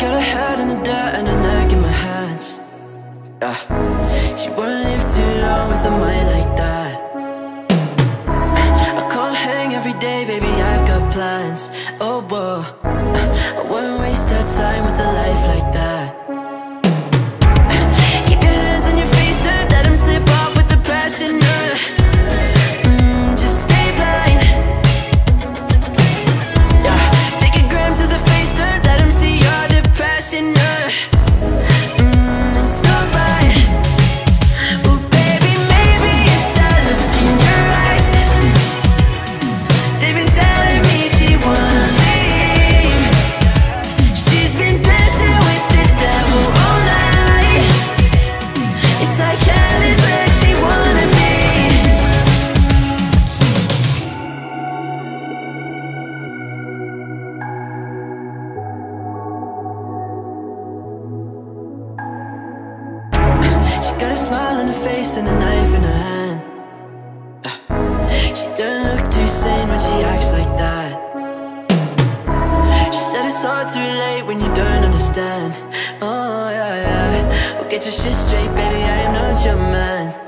got her head in the dirt and her neck in my hands. Yeah. She won't live too long with a mind like that. I can't hang every day, baby. I've got plans. Oh, whoa. I won't waste her time with a life got a smile on her face and a knife in her hand. Uh, She don't look too sane when she acts like that. She said it's hard to relate when you don't understand. Oh yeah, yeah. Well, get your shit straight, baby. I am not your man.